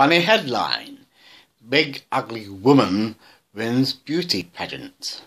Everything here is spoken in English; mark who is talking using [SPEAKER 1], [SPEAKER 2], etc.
[SPEAKER 1] Funny headline: Big Ugly Woman wins beauty pageant.